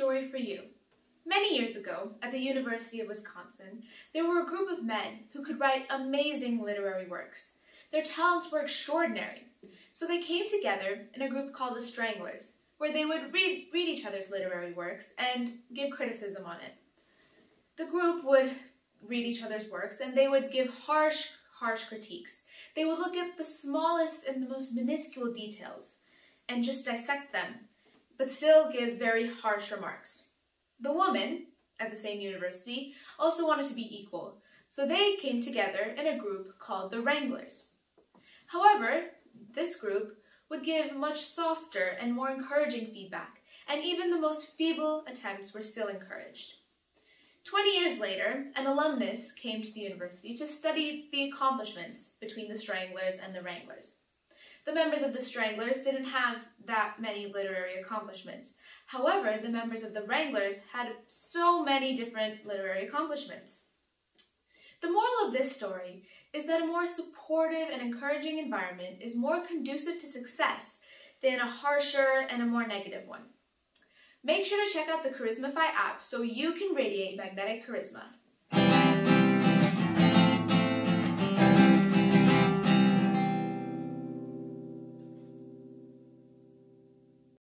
story for you. Many years ago, at the University of Wisconsin, there were a group of men who could write amazing literary works. Their talents were extraordinary, so they came together in a group called the Stranglers, where they would read, read each other's literary works and give criticism on it. The group would read each other's works and they would give harsh, harsh critiques. They would look at the smallest and the most minuscule details and just dissect them, but still give very harsh remarks. The women at the same university also wanted to be equal, so they came together in a group called the Wranglers. However, this group would give much softer and more encouraging feedback, and even the most feeble attempts were still encouraged. Twenty years later, an alumnus came to the university to study the accomplishments between the Stranglers and the Wranglers. The members of the Stranglers didn't have that many literary accomplishments. However, the members of the Wranglers had so many different literary accomplishments. The moral of this story is that a more supportive and encouraging environment is more conducive to success than a harsher and a more negative one. Make sure to check out the Charismafy app so you can radiate magnetic charisma.